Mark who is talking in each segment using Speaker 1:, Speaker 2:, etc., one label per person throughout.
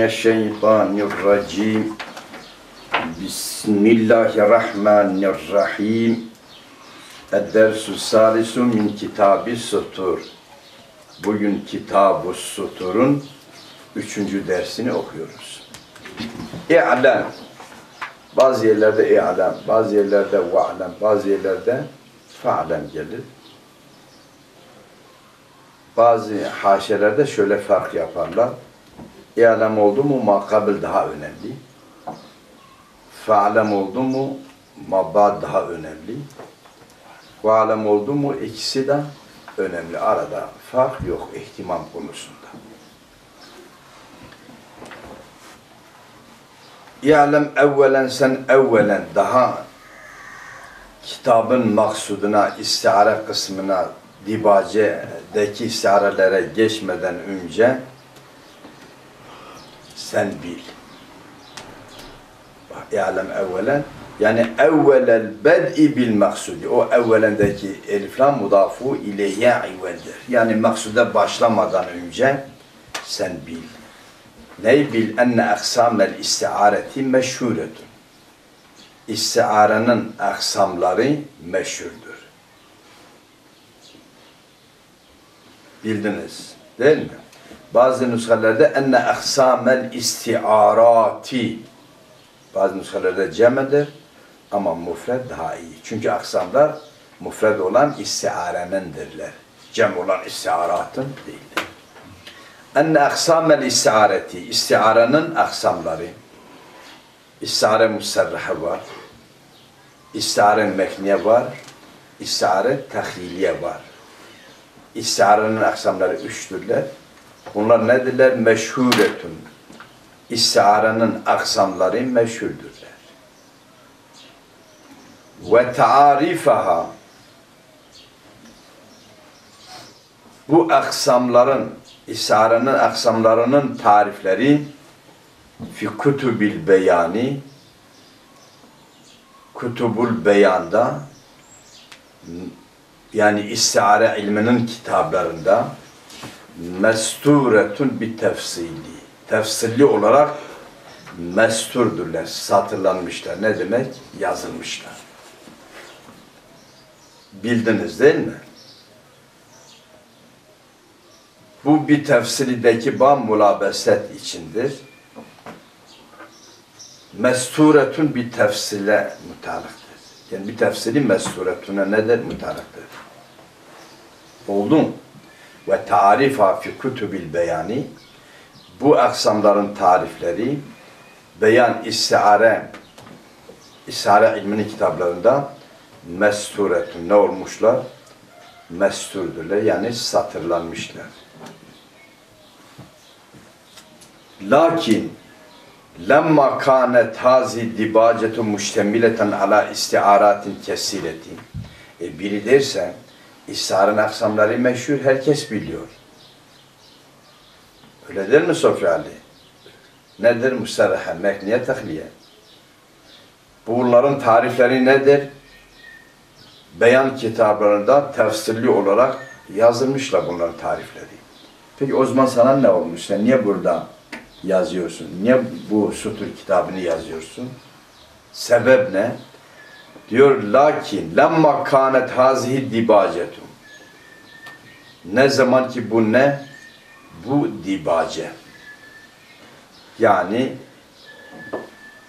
Speaker 1: mineşşeytanirracim. Bismillahirrahmanirrahim. Ed-dersu salisu min kitabı sutur. Bugün Kitab-ı Sutur'un üçüncü dersini okuyoruz. İ'lem. Bazı yerlerde i'lem, bazı yerlerde va'lem, bazı yerlerde fa'lem gelir. Bazı haşelerde şöyle fark yaparlar. İ'lem oldu mu makabil daha önemli. Fa'lem oldu mu mabad daha önemli. Va'lem oldu mu ikisi de önemli. Arada fark yok ihtimam konusunda. İ'lem evvelen sen evvelen daha kitabın maksuduna, istihare kısmına, dibacedeki istiharelere geçmeden önce sen bil. İ'lem evvelen yani evvelel bed'i bil maksudi. O evvelendeki eliflam mudafu ileyye ivveldir. Yani maksuda başlamadan önce sen bil. Ney bil enne aksamel istiareti meşhuretun. İstiarenin aksamları meşhurdur. Bildiniz değil mi? Bazı nüshelerde enne aksamel istiarati bazı nüshelerde cemedir ama mufred daha iyi. Çünkü aksamlar mufred olan istiarenindirler. Cem olan istiaratın değildir. Enne aksamel istiareti, istiarenin aksamları. İstiare musarraha var. İstiare mekniye var. İstiare tahiliye var. İstiarenin aksamları üçtürler. Bunlar nedirler? Meşhuretun. İstiarenin aksamları meşhurdurlar. Ve taarifaha bu aksamların İstiarenin aksamlarının tarifleri fi kutubil beyani kutubul beyanda yani istiare ilminin kitaplarında mesturetun bir tefsili tefsilli olarak mesturdurlar, satırlanmışlar. Ne demek? Yazılmışlar. Bildiniz değil mi? Bu bir tefsirideki bam mulabeset içindir. Mesturetun bir tefsile mutalıktır. Yani bir tefsiri mesturetuna nedir? Mutalıktır. Oldu mu? Ve tarifa fi kutubil beyani bu aksamların tarifleri beyan istiare istiare ilminin kitaplarında mesturetun ne olmuşlar? Mesturdurlar yani satırlanmışlar. Lakin lemma kânet hazi dibacetu müştemileten ala istiaratin kesiretin. E biri derse İsa'nın aksamları meşhur herkes biliyor. Öyle mi Sofya Ali? Nedir musarraha, mekniye, tahliye? Bunların tarifleri nedir? Beyan kitaplarında tefsirli olarak yazılmışlar bunların tarifleri. Peki o zaman sana ne olmuş? Sen niye burada yazıyorsun? Niye bu sutur kitabını yazıyorsun? Sebep ne? Diyor lakin lemma kanet hazihi dibacetum. Ne zaman ki bu ne? Bu dibace. Yani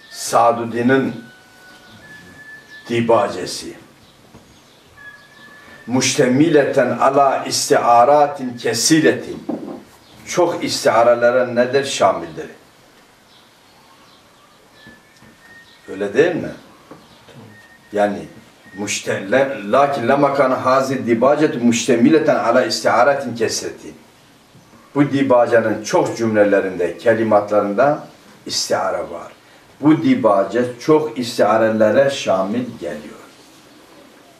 Speaker 1: Sadudi'nin dibacesi. Müştemileten ala istiaratin kesiretin çok istiarelere nedir? Şamildir. Öyle değil mi? Yani müştemile lakin lema kana hazi dibacet müştemileten ala istiaretin kesreti. Bu dibacenin çok cümlelerinde, kelimatlarında istiare var. Bu dibace çok istiarelere şamil geliyor.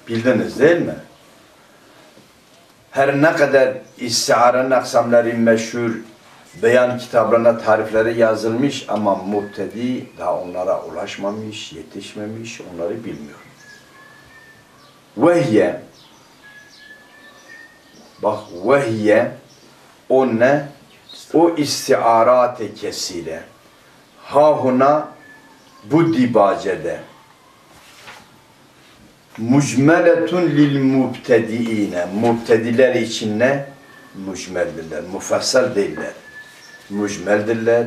Speaker 1: Bildiniz değil mi? Her ne kadar istiarenin aksamları meşhur, beyan kitaplarına tarifleri yazılmış ama mubtedi daha onlara ulaşmamış, yetişmemiş, onları bilmiyor. Vehye bak vehye o ne? o istiarat-ı kesire hahuna bu dibacede mucmeletun lil mubtediine mubtediler için ne? Mucmeldirler, mufassal değiller. Mucmeldirler,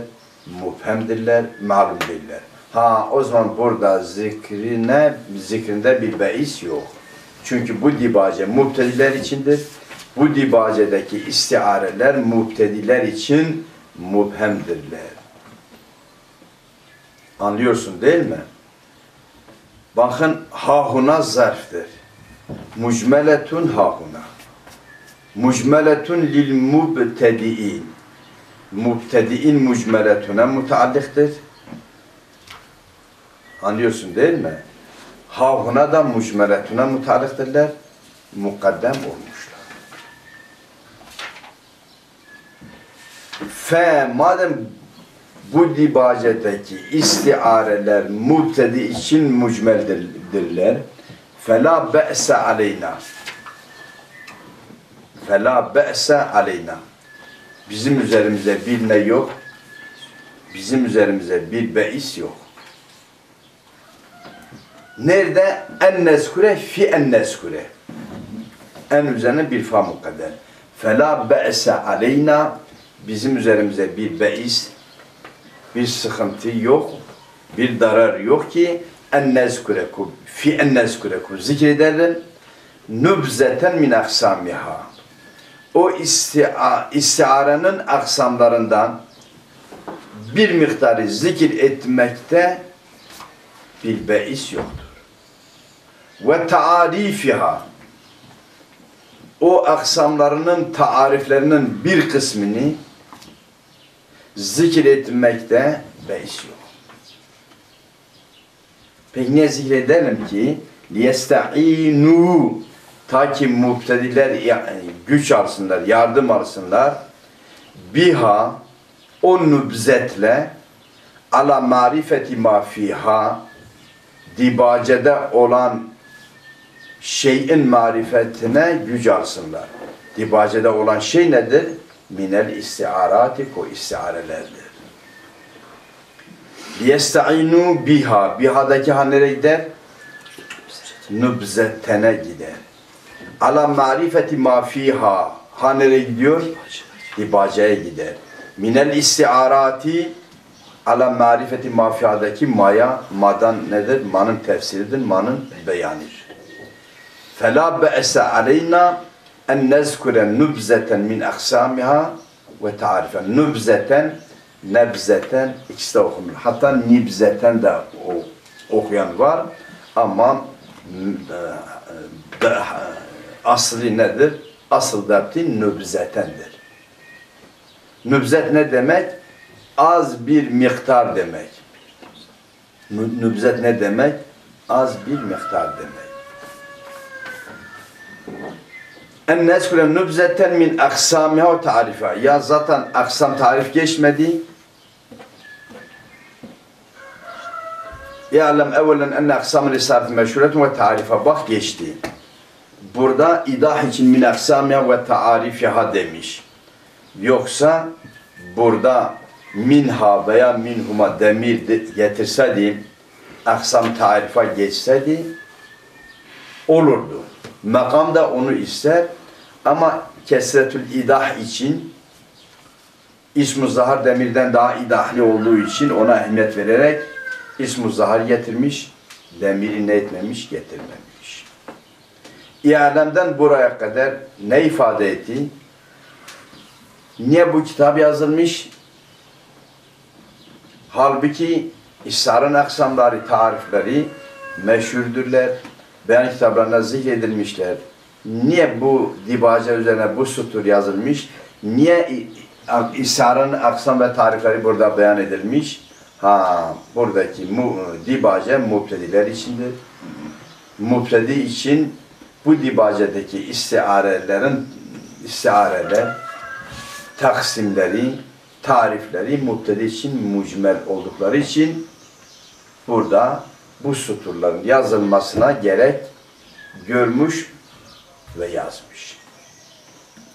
Speaker 1: mubhemdirler, malum değiller. Ha o zaman burada zikrine, zikrinde bir beis yok. Çünkü bu dibace mubtediler içindir. Bu dibacedeki istiareler mubtediler için mubhemdirler. Anlıyorsun değil mi? Bakın hahuna zarftır. Mucmeletun hahuna. Mucmeletun lil mubtedi'in. Mubtedi'in mucmeletune mutallıktır. Anlıyorsun değil mi? Hahuna da mucmeletune mutallıktırlar. Mukaddem olmuşlar. Fe madem bu dibacedeki istiareler mubtedi için mucmeldirler. Fela be'se aleyna. Fela be'se aleyna. Bizim üzerimize bir ne yok? Bizim üzerimize bir beis yok. Nerede? En neskure fi en neskure. En üzerine bir fa mukadder. Fela be'se aleyna. Bizim üzerimize bir beis, bir sıkıntı yok, bir zarar yok ki en nezkureku fi en nezkureku zikredelim nübzeten min aksamiha o istia, istiarenin aksamlarından bir miktarı zikir etmekte bir beis yoktur. Ve taarifiha o aksamlarının tariflerinin bir kısmını zikir etmekte beis yok. Peki ne zikredelim ki? لِيَسْتَعِينُوا Ta ki muhtediler yani güç alsınlar, yardım alsınlar. Biha o nübzetle ala marifeti ma fiha dibacede olan şeyin marifetine güç alsınlar. Dibacede olan şey nedir? Minel istiarati o istiarelerdir. Yestainu biha. Biha'daki ha nereye gider? Nübzetene gider ala marifeti ma fiha. Ha nereye gidiyor? İbacaya gider. Minel istiarati ala marifeti mafiha'daki maya madan nedir? Manın tefsiridir, manın beyanıdır. Fela be'ese aleyna en nezkure nubzeten min aksamiha ve tarifen. Nubzeten, nebzeten ikisi de okunur. Hatta nibzeten de okuyan var ama e, e, aslı nedir? Asıl depti nübzetendir. Nübzet ne demek? Az bir miktar demek. Nübzet ne demek? Az bir miktar demek. En neskure nübzeten min aksamiha ve tarifa. Ya zaten aksam tarif geçmedi. Ya'lem evvelen enne aksamın risaleti meşhuretun ve tarifa. Bak geçti. Burada idah için min aksamiha ve tarifiha demiş. Yoksa burada minha veya minhuma demir getirseydi, aksam tarifa geçseydi olurdu. Makam da onu ister ama kesretül idah için İsmu Zahar demirden daha idahli olduğu için ona ehemmiyet vererek İsmu Zahar getirmiş, demiri ne etmemiş, getirmemiş. İalemden buraya kadar ne ifade etti? Niye bu kitap yazılmış? Halbuki İsrar'ın aksamları, tarifleri meşhurdurlar beyan kitaplarında zikredilmişler. Niye bu dibace üzerine bu sutur yazılmış? Niye İsa'nın aksam ve tarifleri burada beyan edilmiş? Ha, buradaki mu, dibace mubtediler içindir. Mubtedi için bu dibacedeki istiarelerin istiareler, taksimleri, tarifleri mubtedi için mucmel oldukları için burada bu süturların yazılmasına gerek görmüş ve yazmış.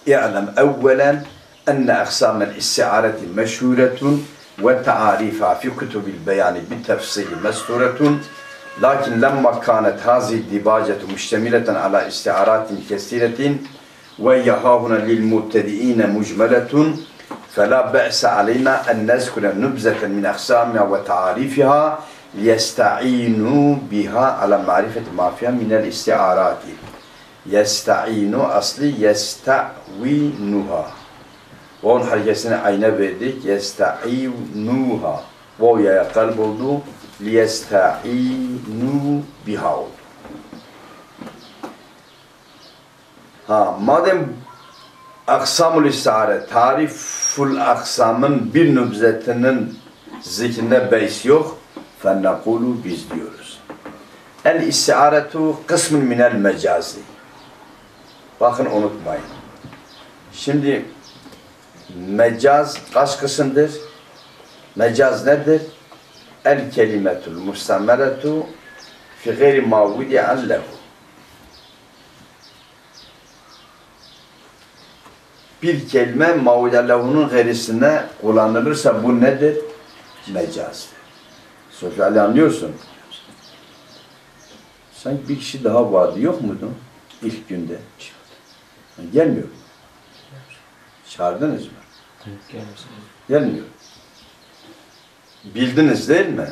Speaker 1: İ'lem evvelen enne aksamel istiareti meşhuretun ve taarifa fi kutubil beyani bi tefsili mesturetun لكن لما كانت هذه الديباجة مشتملة على استعارات كثيرة وهي هاهنا للمبتدئين مجملة فلا بأس علينا أن نذكر نبذة من أقسامها وتعاريفها يستعينوا بها على معرفة ما فيها من الاستعارات يستعينوا أصلي يستعوينها حركة سنة عينة verdik. يستعينوها Vav'ya kalp oldu. Liyesta'inu biha oldu. Ha, madem aksamul istihare, tariful aksamın bir nübzetinin zikrinde beys yok. Fennekulu biz diyoruz. El istiharetu kısmın minel mecazi. Bakın unutmayın. Şimdi mecaz kaç kısımdır? Mecaz nedir? El kelimetul mustameretu fi gayri mavudi lehu. Bir kelime mavudi lehunun gayrisine kullanılırsa bu nedir? Mecaz. Sofi Ali anlıyorsun. Sanki bir kişi daha vardı yok muydu? İlk günde. Gelmiyor. Çağırdınız mı? Gelmiyor. Bildiniz değil mi?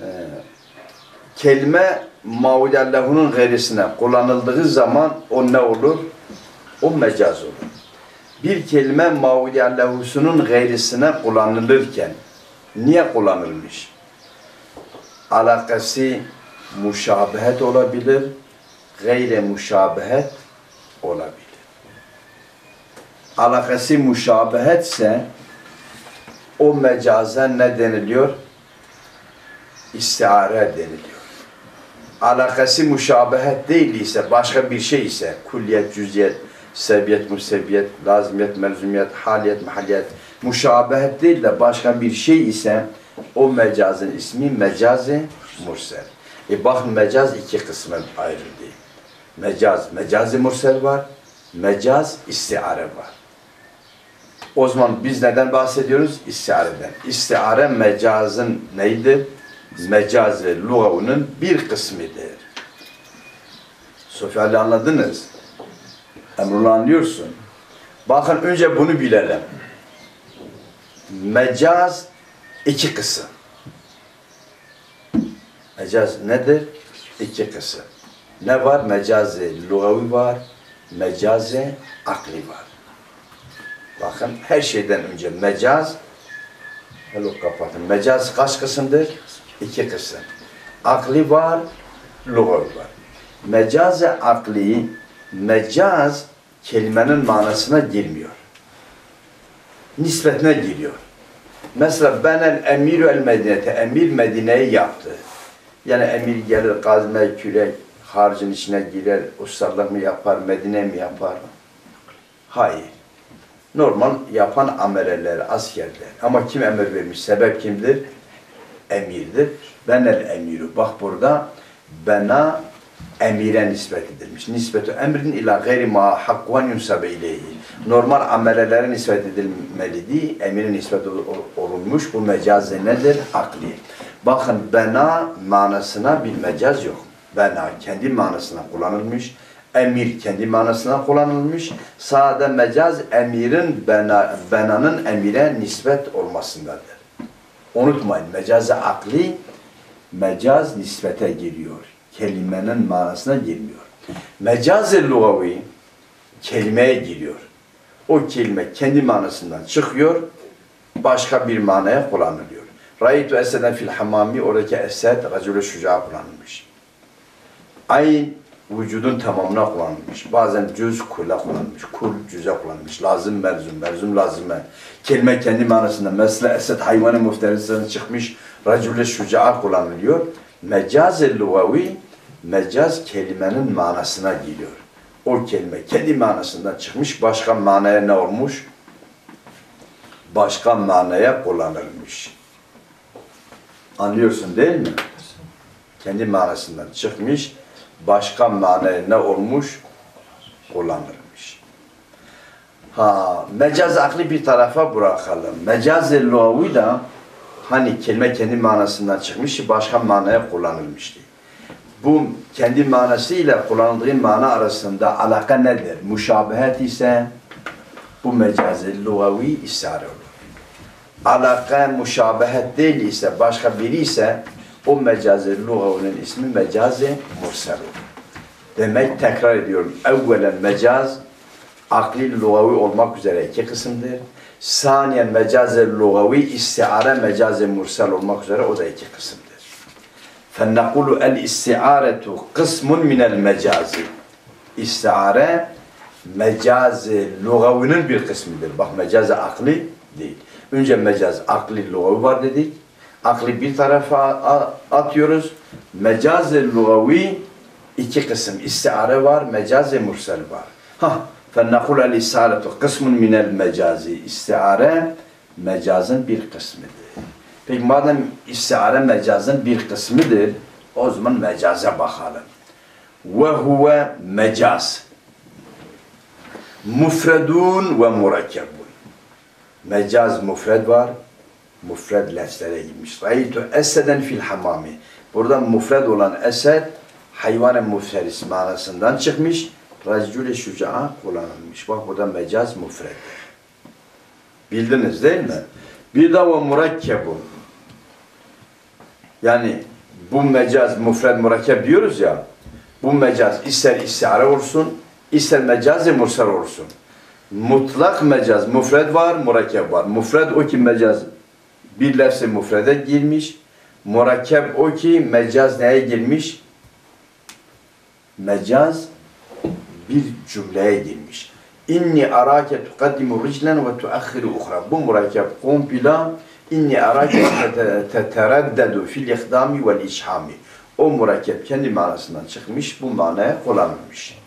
Speaker 1: Ee, kelime mavudellahunun gayrisine kullanıldığı zaman o ne olur? O mecaz olur. Bir kelime mavudellahunun gayrisine kullanılırken niye kullanılmış? Alakası muşabehet olabilir, gayre muşabehet olabilir alakası muşabehetse o mecazen ne deniliyor? İstiare deniliyor. Alakası muşabehet değil ise, başka bir şey ise, kulliyet, cüziyet, sebiyet, musebiyet, lazimiyet, melzumiyet, haliyet, mahalliyet, muşabehet değil de başka bir şey ise o mecazın ismi mecazi mursel. E bakın mecaz iki kısma ayrıldı. Mecaz, mecazi mursel var, mecaz istiare var. O zaman biz neden bahsediyoruz? İstiareden. İstiare mecazın neydi? Mecaz ve lugavının bir kısmıdır. Sofyali anladınız. Emrullah anlıyorsun. Bakın önce bunu bilelim. Mecaz iki kısım. Mecaz nedir? İki kısım. Ne var? Mecazi lugavi var, mecazi akli var. Bakın her şeyden önce mecaz Hello kapatın. Mecaz kaç kısımdır? İki kısım. Akli var, lugav var. Mecaz-ı akli, mecaz kelimenin manasına girmiyor. Nispetine giriyor. Mesela ben el emiru el medinete, emir Medine'yi yaptı. Yani emir gelir, gazme, kürek, harcın içine girer, ustalık mı yapar, Medine mi yapar? Hayır normal yapan ameleler, askerler. Ama kim emir vermiş? Sebep kimdir? Emirdir. Ben el emiru. Bak burada bana emire nispet edilmiş. Nisbetu emrin ila gayri ma hakvan yunsabe ileyhi. Normal amelelere nispet edilmeliydi. Emire nispet olunmuş. Bu mecazi nedir? Akli. Bakın bana manasına bir mecaz yok. Bana kendi manasına kullanılmış emir kendi manasına kullanılmış. Sade mecaz emirin bena, benanın emire nispet olmasındadır. Unutmayın mecaz akli mecaz nispete giriyor. Kelimenin manasına girmiyor. Mecaz-ı lugavi kelimeye giriyor. O kelime kendi manasından çıkıyor, başka bir manaya kullanılıyor. Raitu eseden fil hamami oradaki esed racülü şuca kullanılmış. Aynı vücudun tamamına kullanılmış. Bazen cüz kula kullanılmış. Kul cüze kullanılmış. Lazım merzum, merzum lazıme. Kelime kendi manasında. Mesela esed hayvanı mufterisinden çıkmış. Racule şuca'a kullanılıyor. Mecaz-ı lugavi mecaz kelimenin manasına geliyor. O kelime kendi manasından çıkmış. Başka manaya ne olmuş? Başka manaya kullanılmış. Anlıyorsun değil mi? Kendi manasından çıkmış başka manaya ne olmuş? Kullanılmış. Ha, mecaz akli bir tarafa bırakalım. Mecaz-ı lugavi da hani kelime kendi manasından çıkmış, başka manaya kullanılmıştı. Bu kendi manasıyla kullanıldığı mana arasında alaka nedir? Muşabehet ise bu mecaz-ı lugavi istihare olur. Alaka muşabehet değil ise başka biri ise o mecaz-ı lugavinin ismi mecaz-ı mursel olur. Demek tekrar ediyorum. Evvelen mecaz akli lugavi olmak üzere iki kısımdır. Saniyen mecaz-ı lugavi istiare mecaz-ı mursel olmak üzere o da iki kısımdır. فَنَّقُلُ الْاِسْتِعَارَةُ قِسْمٌ مِنَ الْمَجَازِ İstiare mecaz-ı lugavinin bir kısmıdır. Bak mecaz-ı akli değil. Önce mecaz akli lugavi var dedik. Akli bir tarafa a- atıyoruz. Mecaz-ı lugavi iki kısım. İstiare var, mecaz-ı mursel var. Ha, فَنَّقُلَ الْاِسْتِعَارَةُ قِسْمٌ مِنَ الْمَجَازِ İstiare mecazın bir kısmıdır. Peki madem istiare mecazın bir kısmıdır, o zaman mecaza bakalım. Ve huve mecaz. Mufredun ve murakkebun. Mecaz mufred var, mufred lefzlere girmiş. Raytu eseden fil hamami. Burada mufred olan esed, hayvan-ı mufseris manasından çıkmış. Racül-i şuca'a kullanılmış. Bak burada mecaz mufred. Bildiniz değil mi? Bir de o murakkebun. Yani bu mecaz mufred murakkep diyoruz ya. Bu mecaz ister istiare olsun, ister mecaz mursal olsun. Mutlak mecaz mufred var, murakkep var. Mufred o ki mecaz bir mufrede girmiş. Murakkep o ki mecaz neye girmiş? Mecaz bir cümleye girmiş. İnni arake tukaddimu riclen ve tuakhiru ukhra. Bu murakkep kompila inni arake tetereddedu fil ihdami vel ishami. O murakkep kendi manasından çıkmış, bu manaya kullanılmış.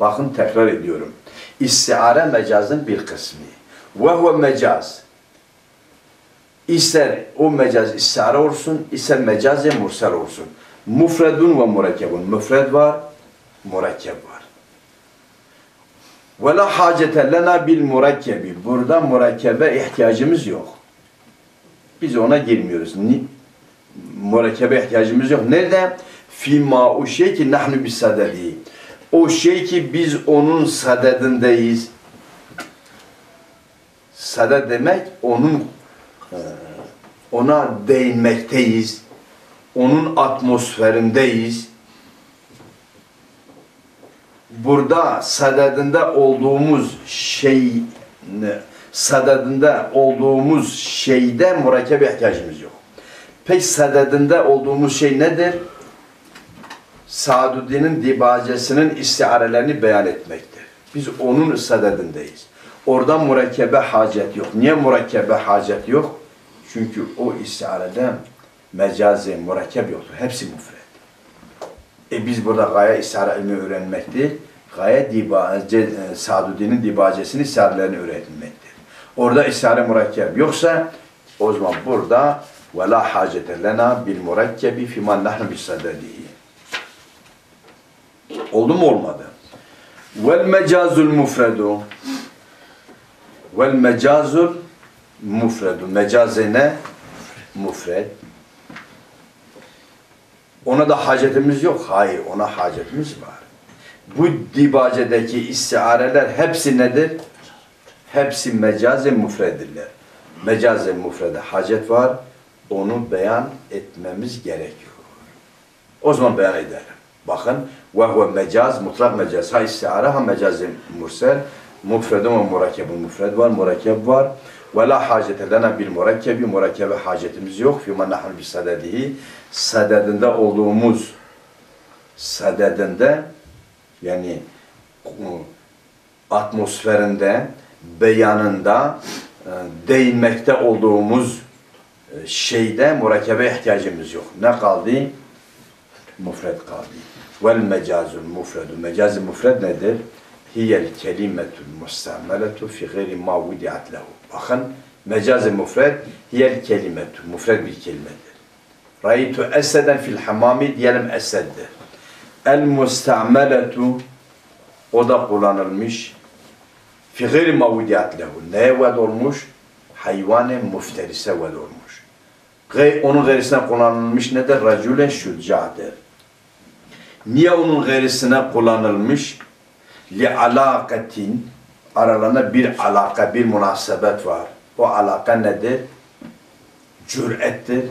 Speaker 1: Bakın tekrar ediyorum. İstiare mecazın bir kısmı. Ve huve mecaz. İster o mecaz istiare olsun, ister mecaz mursal olsun. Mufredun ve murakkebun. Mufred var, murakkep var. Ve la hacete lena bil murakkebi. Burada murakkebe ihtiyacımız yok. Biz ona girmiyoruz. Ni? Murakkebe ihtiyacımız yok. Nerede? Fima o şey ki nahnu bis sadedi. O şey ki biz onun sadedindeyiz. Saded demek onun ona değinmekteyiz. Onun atmosferindeyiz. Burada sadedinde olduğumuz şey sadedinde olduğumuz şeyde murakkebe ihtiyacımız yok. Peki sadedinde olduğumuz şey nedir? Sadudi'nin dibacesinin istiarelerini beyan etmektir. Biz onun sadedindeyiz. Orada murakkebe hacet yok. Niye murakkebe hacet yok? Çünkü o istiarede mecazi murakkep yoktur. Hepsi mufred. E biz burada gaye istihara ilmi öğrenmek gaye diba, ce, Sadudi'nin dibacesini istiharelerini öğrenmektir. Orada istihare murakkep yoksa o zaman burada hacete lena bil murakkebi fiman nahnu bis sadedihi. Oldu mu olmadı? Mufredu vel mecazul mufredu. Mecaze ne? Mufred. Ona da hacetimiz yok. Hayır, ona hacetimiz var. Bu dibacedeki istiareler hepsi nedir? Hepsi mecazi mufredirler. Mecazi mufrede hacet var. Onu beyan etmemiz gerekiyor. O zaman beyan edelim. Bakın ve huve mecaz, mutlak mecaz. Ha istiare ha mecazi mursel. Mufredun ve murakkebun. Mufred var, murakkeb var. Ve la hacete lena bil murakkebi. Hacetimiz yok. Fîmâ nahnu bis sadedihi. Sadedinde olduğumuz sadedinde yani atmosferinde, beyanında, e, değinmekte olduğumuz e, şeyde murakkebe ihtiyacımız yok. Ne kaldı? Mufred kaldı. Vel mecazul mufredu. Mecazi mufred nedir? Hiyel kelimetul mustameletu fi gayri ma lehu. Bakın mecazi mufred hiyel kelimetu. Mufred bir kelimedir. Raytu eseden fil hamami diyelim eseddir. El mustameletu o da kullanılmış fi gayri mavudiyat lehu. Neye ved olmuş? Hayvan-ı mufterise ved olmuş. Gay, onun gayrisine kullanılmış nedir? Racülen şüccadır. Niye onun gayrisine kullanılmış? Li alakatin aralarında bir alaka, bir münasebet var. O alaka nedir? Cürettir,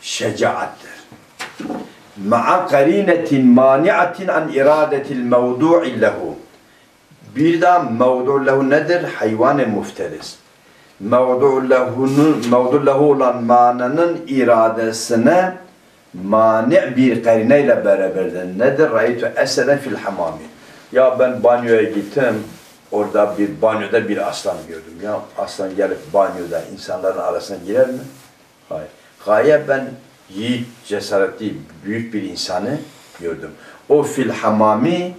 Speaker 1: şecaattir. Ma'a karinetin mani'atin an iradetil mevdu'i lehu. Bir daha mevdu lehu nedir? Hayvan-ı mufteris. Mevdu lehunun, mevdu lehu olan mananın iradesine mani bir karineyle beraberdir. Nedir? Ra'ytu eseden fil hamami. Ya ben banyoya gittim. Orada bir banyoda bir aslan gördüm. Ya aslan gelip banyoda insanların arasına girer mi? Hayır. Gaye ben yiğit, cesaretli, büyük bir insanı gördüm. O fil hamami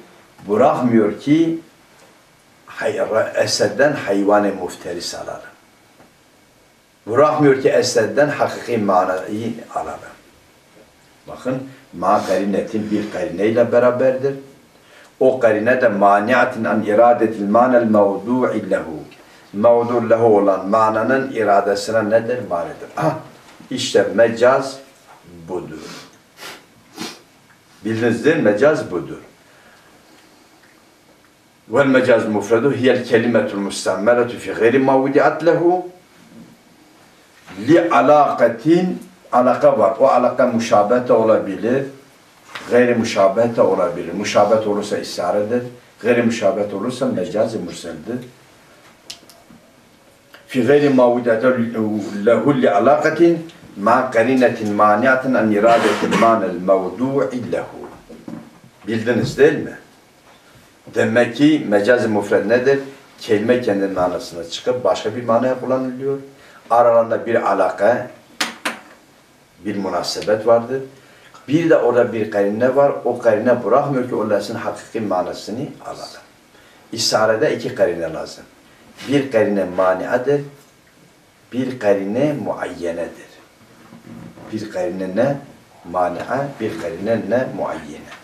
Speaker 1: bırakmıyor ki Esed'den hayvanı mufteris alalım. Bırakmıyor ki Esed'den hakiki manayı alalım. Bakın ma karinetin bir karineyle beraberdir. O karine de maniatin an iradetil manel mevdu'i lehu. Mevdu lehu olan mananın iradesine nedir? Manidir. Ah, işte mecaz budur. Bildiniz değil mi? Mecaz budur. Vel mecaz mufredu hiyel kelimetul mustammelatu fi gayri ma vudiat lehu li alakatin alaka var. O alaka müşabete olabilir. Gayri müşabete olabilir. Müşabet olursa isaredir. Gayri müşabet olursa mecaz-ı murseldir. Fi gayri ma vudiat lehu li alakatin ma karinetin maniatin an iradetin manel mevdu'i lehu. Bildiniz değil mi? Demek ki mecaz-ı mufred nedir? Kelime kendi manasına çıkıp başka bir manaya kullanılıyor. Aralarında bir alaka, bir münasebet vardır. Bir de orada bir karine var. O karine bırakmıyor ki o lafzın hakiki manasını alalım. İsarede iki karine lazım. Bir karine maniadır, bir karine muayyenedir. Bir karine ne? Mani'a, bir karine ne? Muayyenedir.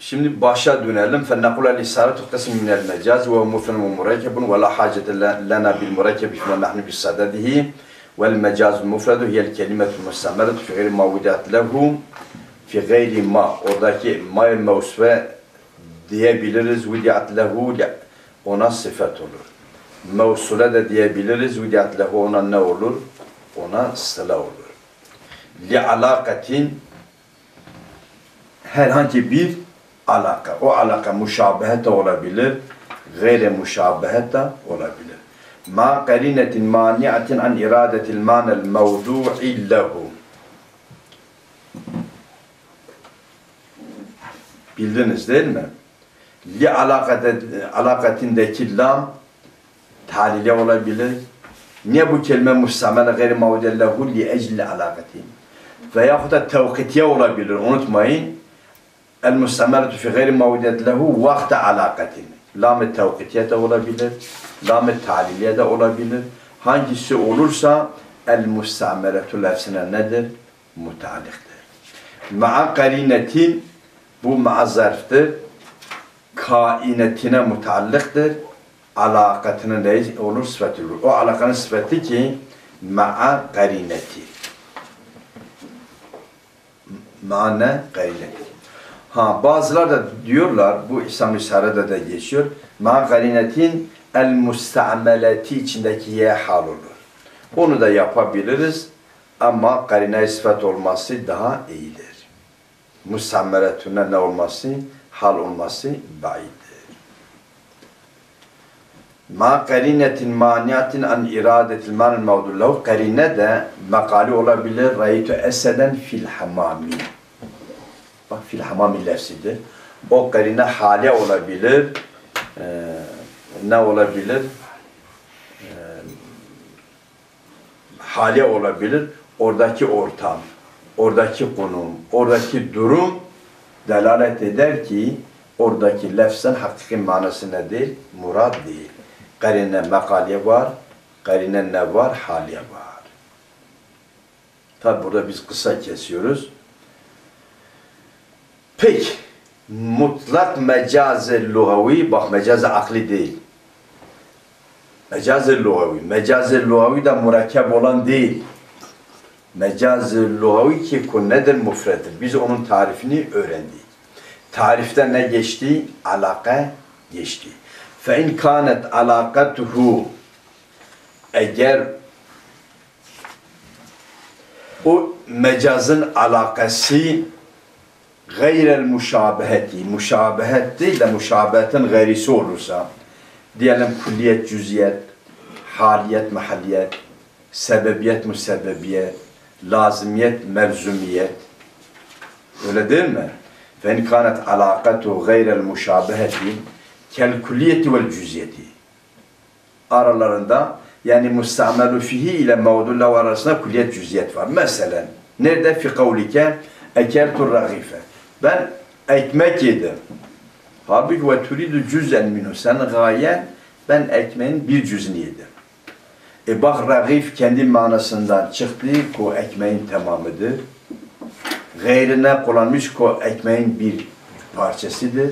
Speaker 1: Şimdi başa dönelim. فَنَقُلَ الْاِسَارَةُ قَسْمٍ مِنَ الْمَجَازِ وَمُفْرَنْ وَمُرَيْكَبٌ وَلَا حَاجَةَ لَنَا بِالْمُرَيْكَبِ فِمَا نَحْنُ بِالصَّدَدِهِ وَالْمَجَازُ الْمُفْرَدُ هِيَ الْكَلِمَةُ الْمُسْتَمَرَةُ فِي غَيْرِ مَا وُدَعَتْ لَهُ فِي غَيْرِ مَا Oradaki ma mevsve diyebiliriz. وُدِعَتْ لَهُ ona sıfat olur. Mevsule de diyebiliriz. وُدِعَتْ لَهُ ona ne olur? Ona sıla olur. Li alakatin herhangi bir alaka. O alaka müşabehet de olabilir, gayre müşabehet de olabilir. Ma karinetin maniatin an iradetil manel mevdu'i lehu. Bildiniz değil mi? Li alakatindeki lam talile olabilir. Niye bu kelime muhsamele gayri mevdellehu li ecli alakatin? Veyahut da tevkitiye olabilir. Unutmayın. El-müstemeratu fi gayri mevdet lehu vakte alakatin. Lam-ı tevkitiye de olabilir. Lam-ı taliliye de olabilir. Hangisi olursa el-müstemeretu lefsine nedir? Mutaliktir. Ma'a karinetin bu ma'a zarftır. Kainetine mutallıktır. Alakatına ne olur? Sıfatı olur. O alakanın sıfatı ki ma'a karineti. Ma'ne karineti. Ha bazılar da diyorlar bu İslam Risale'de de geçiyor. Ma galinetin el mustameleti içindeki ye hal olur. Onu da yapabiliriz ama karine sıfat olması daha iyidir. Mustameletüne ne olması? Hal olması bayidir. Ma karinetin maniatin an iradetil manil mevdullahu karine de makali olabilir. Raytu eseden fil hamami. Bak fil hamami lefsidir. O karine hale olabilir. Ee, ne olabilir? Ee, hale olabilir. Oradaki ortam, oradaki konum, oradaki durum delalet eder ki oradaki lefzen hakiki manası ne değil? Murad değil. Karine mekaliye var, karine ne var? Haliye var. Tabi burada biz kısa kesiyoruz. Peki, mutlak mecaz-ı lugavi, bak mecaz-ı akli değil. Mecaz-ı lugavi. Mecaz-ı lugavi de murakkep olan değil. Mecaz-ı lugavi ki nedir? Mufrettir. Biz onun tarifini öğrendik. Tarifte ne geçti? Alaka geçti. Fe in kanet alakatuhu eğer o mecazın alakası gayrel muşabeheti, muşabehet değil de muşabehetin gayrisi olursa, diyelim kulliyet, cüziyet, haliyet, mahalliyet, sebebiyet, müsebbebiyet, lazimiyet, mevzumiyet, öyle değil mi? فَاِنْ كَانَتْ عَلَاقَةُ غَيْرَ الْمُشَابَهَةِ كَالْكُلِّيَةِ وَالْجُزْيَةِ Aralarında yani mustamelu fihi ile mevdullah arasında kulliyet cüziyet var. Mesela nerede fi kavlike ekertu ragife. ben ekmek yedim. Halbuki ve turidu cüzen minhu. Sen gayen ben ekmeğin bir cüzünü yedim. E bak ragif kendi manasından çıktı ko ekmeğin tamamıdır. Gayrine kullanmış ko ekmeğin bir parçasıdır.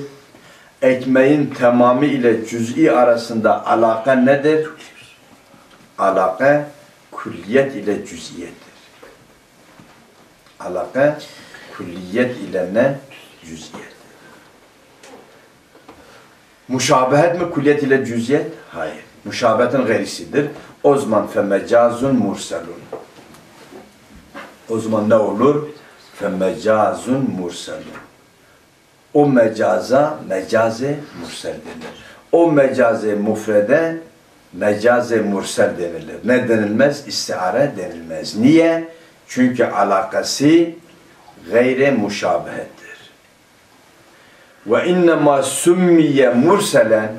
Speaker 1: Ekmeğin tamamı ile cüz'i arasında alaka nedir? Alaka külliyet ile cüz'iyettir. Alaka külliyet ile ne? Cüz'iyettir. Muşabehet mi külliyet ile cüz'iyet? Hayır. Muşabehetin gayrisidir. O zaman femecazun murselun. O zaman ne olur? Femecazun murselun. O mecaza mecaze mursel denir. O mecaze mufrede mecaze mursel denilir. Ne denilmez? İstiare denilmez. Niye? Çünkü alakası gayre muşabehettir. Ve innema summiye murselen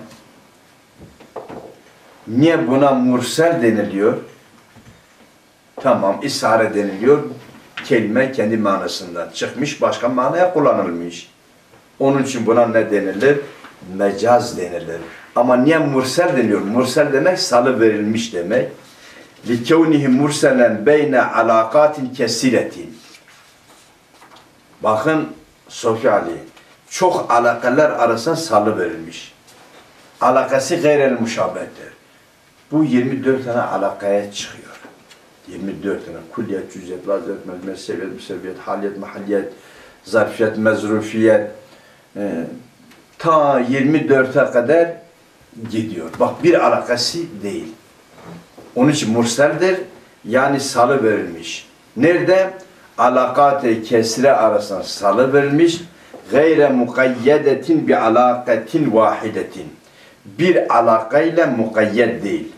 Speaker 1: Niye buna mursel deniliyor? Tamam, isare deniliyor. Kelime kendi manasından çıkmış, başka manaya kullanılmış. Onun için buna ne denilir? Mecaz denilir. Ama niye mursel deniyor? Mursel demek salı verilmiş demek. لِكَوْنِهِ murselen beyne alakatin kesiretin. Bakın Sofi çok alakalar arasında salı verilmiş. Alakası gayrel muşabettir. Bu 24 tane alakaya çıkıyor. 24 tane. Kulliyet, cüziyet, laziyet, mezmez, seviyet, müseviyet, haliyet, mahalliyet, zarfiyet, mezrufiyet. E, ta 24'e kadar gidiyor. Bak bir alakası değil. Onun için murseldir. Yani salı verilmiş. Nerede? Alakat-ı kesre arasında salı verilmiş. Gayre mukayyedetin bi alakatin vahidetin. Bir alakayla mukayyed değil.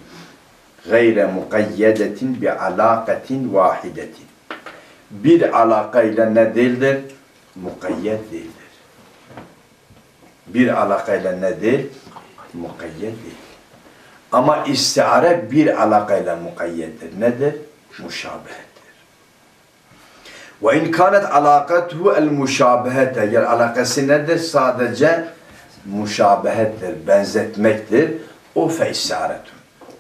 Speaker 1: Gayre mukayyedetin bi alakatin vahidetin. Bir alakayla ne değildir? Mukayyed değildir. Bir alakayla ne değil? Mukayyed değil. Ama istiare bir alakayla mukayyettir. Nedir? Muşabehettir. Ve in kanet alakatuhu el muşabehet eğer alakası nedir? Sadece muşabehettir, benzetmektir. O fe.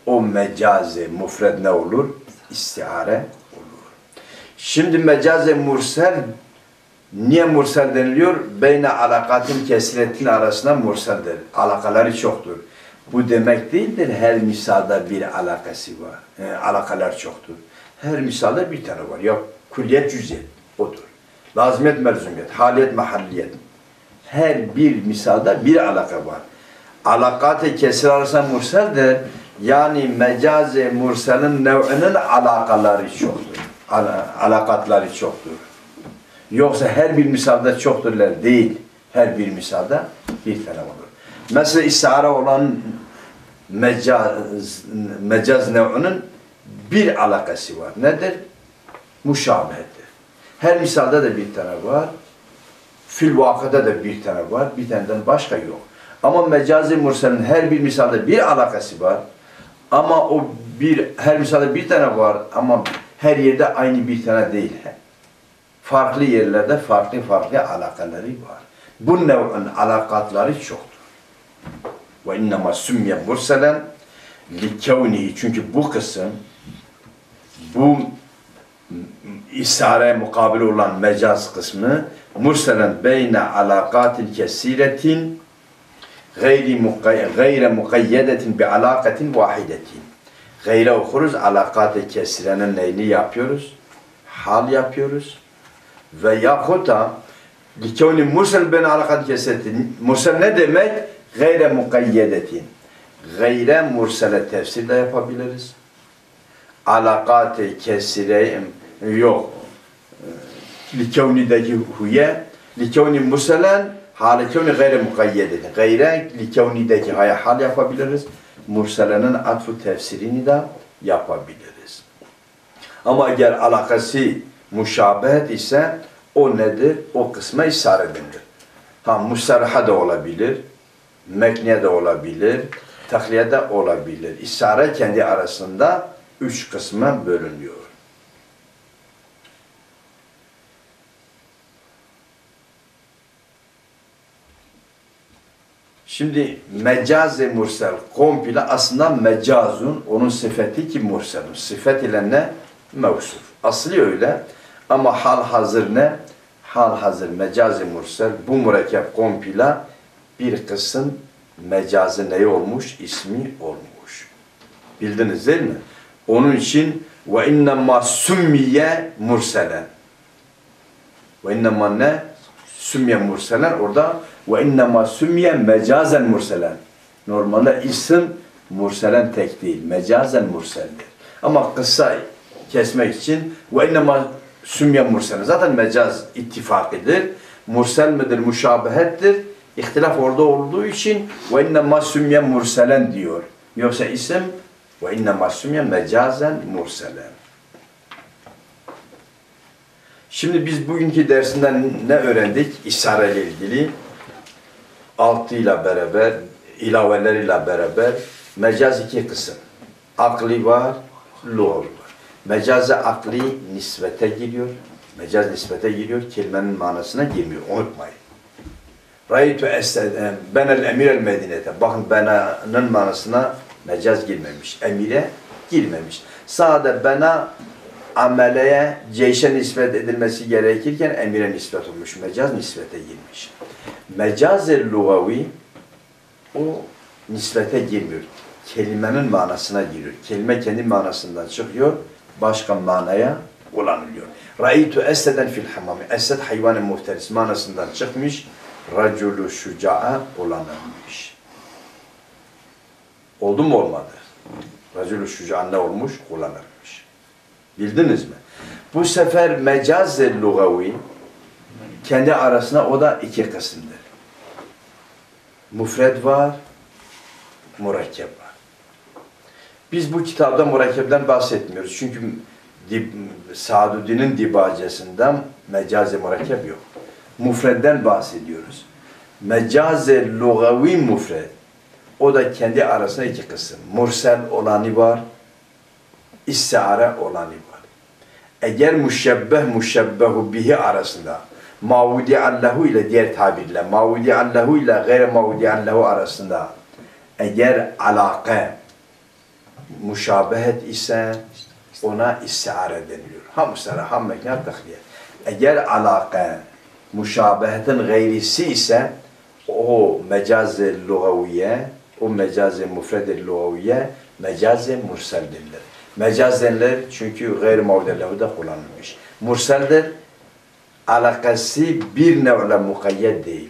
Speaker 1: O mecazi mufred ne olur? İstiare olur. Şimdi mecazi mursel niye mursel deniliyor? Beyne alakatın kesiretin arasında murseldir. Alakaları çoktur. Bu demek değildir her misalda bir alakası var. Yani alakalar çoktur. Her misalda bir tane var. Ya kulliyet cüziyet odur. Lazimiyet melzumiyet, haliyet mahalliyet. Her bir misalda bir alaka var. Alakat-ı kesir arasında murseldir. Yani mecazi murselin nev'inin alakaları çoktur. Al alakatları çoktur. Yoksa her bir misalda çokturlar değil. Her bir misalda bir tane olur. Mesela istihare olan mecaz, mecaz nev'inin bir alakası var. Nedir? Muşabehettir. Her misalda da bir tane var. Fil vakada da bir tane var. Bir taneden başka yok. Ama mecazi murselin her bir misalda bir alakası var. Ama o bir her misalda bir tane var ama her yerde aynı bir tane değil. Farklı yerlerde farklı farklı alakaları var. Bu nev'in alakatları çoktur. Ve innema sümmiye murselen li kevnihi çünkü bu kısım bu isare mukabil olan mecaz kısmı murselen beyne alakatin kesiretin gayri gayre mukayyedetin bi alakatin vahidetin. Gayre okuruz alakat-ı kesirenin neyini yapıyoruz? Hal yapıyoruz. Ve yahut da likevni mursel beyne alakatin kesiretin. Mursel ne demek? Gayre mukayyedetin. Gayre mursele tefsir de yapabiliriz. Alakat-ı kesire yok. Likevnideki huye likevni murselen hali kevni gayre mukayyedetin. Gayre likevnideki haya hal yapabiliriz. Murselenin atfu tefsirini de yapabiliriz. Ama eğer alakası müşabehet ise o nedir? O kısma ishar edilir. Ha musarha da olabilir, mekniye de olabilir, takliye de olabilir. İshare kendi arasında üç kısma bölünüyor. Şimdi mecaze mursel komple aslında mecazun onun sıfatı ki murselun. Sıfat ile ne? Mevsuf. Aslı öyle ama hal hazır ne? Hal hazır mecazi mursel bu mürekkep komple bir kısım mecazı ne olmuş? ismi olmuş. Bildiniz değil mi? Onun için ve innema sümmiye murselen. Ve innema ne? Sümmiye murselen orada ve innema sümmiye mecazen murselen. Normalde isim murselen tek değil. Mecazen murseldir. Ama kısa kesmek için ve innema sümmiye murselen. Zaten mecaz ittifakidir. Mursel midir, müşabehettir. İhtilaf orada olduğu için ve innema sümmiye murselen diyor. Yoksa isim ve innema sümmiye mecazen murselen. Şimdi biz bugünkü dersinden ne öğrendik? İsare ile ilgili altıyla beraber, ilaveleriyle beraber mecaz iki kısım. Akli var, luğavi var. Mecaze akli nisbete giriyor. Mecaz nisbete giriyor, kelimenin manasına girmiyor. Unutmayın. Raytu esed benel emir el medinete. Bakın bena'nın manasına mecaz girmemiş. Emire girmemiş. Sade bena ameleye ceyşe nispet edilmesi gerekirken emire nispet olmuş. Mecaz nispete girmiş. Mecaz-ı lugavi o nispete girmiyor. Kelimenin manasına giriyor. Kelime kendi manasından çıkıyor, başka manaya kullanılıyor. Ra'aytu eseden fil hamami. Esed hayvanı muhteris manasından çıkmış, raculu şuca'a kullanılmış. Oldu mu olmadı? Raculu şuca'a ne olmuş? Kullanılmış. Bildiniz mi? Bu sefer mecaz-ı lugavi kendi arasında o da iki kısımdır. Mufred var, mürekkep var. Biz bu kitapta mürekkepten bahsetmiyoruz. Çünkü Sadudi'nin dibacesinden mecazi mürekkep yok. Mufredden bahsediyoruz. Mecazi lugavi mufred. O da kendi arasında iki kısım. Mursel olanı var, istihare olanı var. Eğer müşebbeh müşebbehu bihi arasında mavudi allahu ile diğer tabirle mavudi allahu ile gayre mavudi allahu arasında eğer alaka müşabehet ise ona istiare deniliyor. Ham musara ham mekna tahliye. Eğer alaka müşabehetin gayrisi ise o mecaz-ı lugaviye, o mecaz-ı mufred-i lugaviye mecaz-ı mursel denilir. Mecaz denilir çünkü gayr mavdellahu da kullanılmış. Murseldir alakası bir nevle mukayyet değil.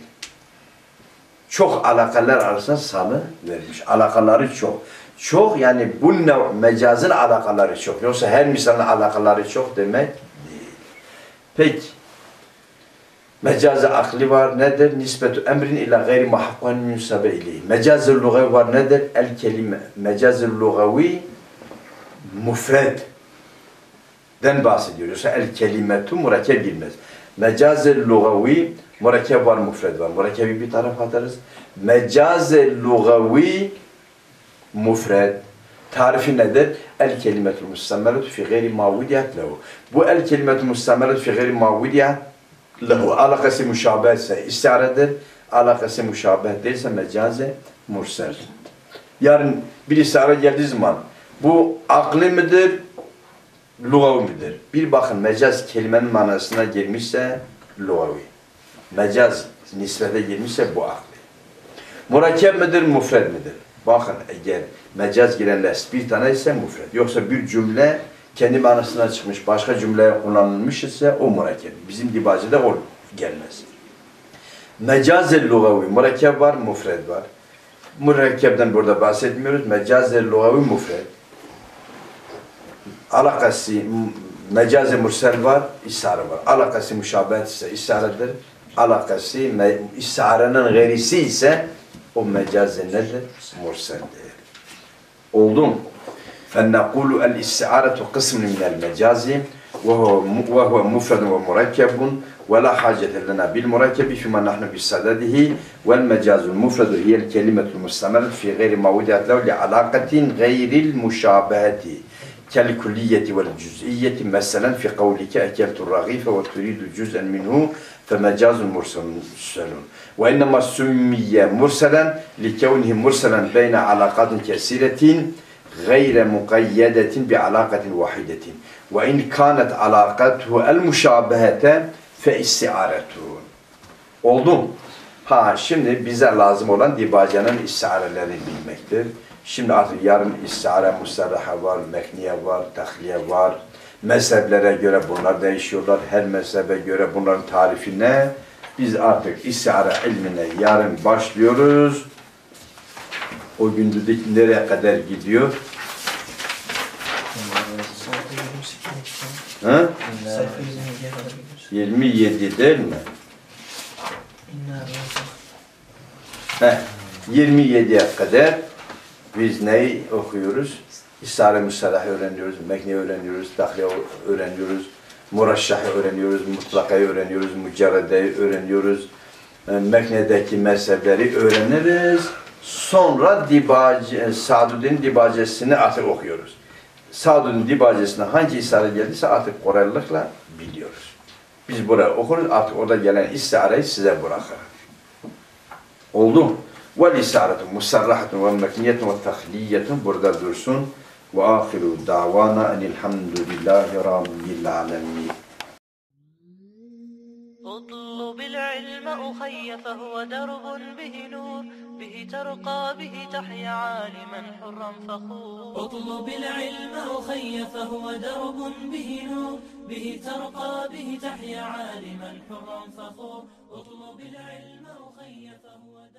Speaker 1: Çok alakalar arasında salı vermiş. Alakaları çok. Çok yani bu nev mecazın alakaları çok. Yoksa her misalın alakaları çok demek değil. Peki Mecazı akli var nedir? Nisbetu emrin ila gayri muhakkan münsabe ileyhi. Mecazı lugavi var nedir? El kelime. Mecazı lugavi mufred den bahsediyor. Yoksa el kelimetu murakkep girmez. Mecaz-ı lugavi murakkep var, mufred var. Murakkebi bir tarafa atarız. Mecaz-ı lugavi mufred tarifi nedir? El kelimetul mustamelet fi gayri mavudiyat lehu. Bu el kelimetul mustamelet fi gayri mavudiyat lehu alakası müşabehse istiaredir. Alakası müşabeh değilse mecaze mursel. Yarın bir istihara geldiği zaman bu aklı mıdır, lugavi midir? Bir bakın mecaz kelimenin manasına girmişse lugavi. Mecaz nispete girmişse bu aklı. Murakkep midir, mufred midir? Bakın eğer mecaz girenler bir tane ise mufred. Yoksa bir cümle kendi manasına çıkmış, başka cümleye kullanılmış ise o murakkep. Bizim dibacıda o gelmez. Mecaz-ı lugavi, murakkep var, mufred var. Mürekkepten burada bahsetmiyoruz. Mecaz-ı lugavi mufred Alakası mecaz-ı mursel var, istihare var. Alakası müşabehet ise istiharedir. Alakası me- istiharenin gerisi ise o mecaz nedir? Murseldir. Oldu mu? فَنَقُولُ الْاِسْتِعَارَةُ قِسْمٌ مِنَ الْمَجَازِ وهو وهو مفرد ومركب ولا حاجة لنا بالمركب فيما نحن بصدده والمجاز المفرد هي الكلمة المستمرة في غير ما وضعت له لعلاقة غير المشابهة كالكلية والجزئية مثلا في قولك أكلت الرغيف وتريد جزءا منه فمجاز مرسل وإنما سمي مرسلا لكونه مرسلا بين علاقات كثيرة غير مقيدة بعلاقة واحدة وإن كانت علاقته المشابهة فاستعارته Oldu mu? Ha şimdi bize lazım olan dibacanın istiarelerini bilmektir. Şimdi artık yarın istiare mustarraha var, mekniye var, tahliye var. Mezheplere göre bunlar değişiyorlar. Her mezhebe göre bunların tarifi ne? Biz artık istiare ilmine yarın başlıyoruz. O gün dedik nereye kadar gidiyor?
Speaker 2: Sayfa 22'ye
Speaker 1: Ha?
Speaker 2: Sayfa 22'ye kadar gidiyoruz.
Speaker 1: 27 değil mi? Heh, 27'ye kadar biz neyi okuyoruz? İstihare müstalah öğreniyoruz, mekne öğreniyoruz, tahliye öğreniyoruz, muraşşahı öğreniyoruz, mutlakayı öğreniyoruz, mücerredeyi öğreniyoruz. E, Meknedeki mezhepleri öğreniriz. Sonra dibace, Sadud'un dibacesini artık okuyoruz. Sadud'un dibacesine hangi istihare geldiyse artık kolaylıkla biliyoruz. Biz buraya okuruz, artık orada gelen istihareyi size bırakır. Oldu mu? Musarrahatun ve mekniyetun ve tahliyetun burada dursun. Ve ahiru davana enilhamdülillahi rabbil alemin.
Speaker 3: اطلب العلم أخي فهو درب به نور به ترقى به تحيا عالما حرا فخور
Speaker 4: اطلب العلم أخي فهو درب به نور به ترقى به تحيا عالما حرا فخور اطلب العلم أخي فهو درب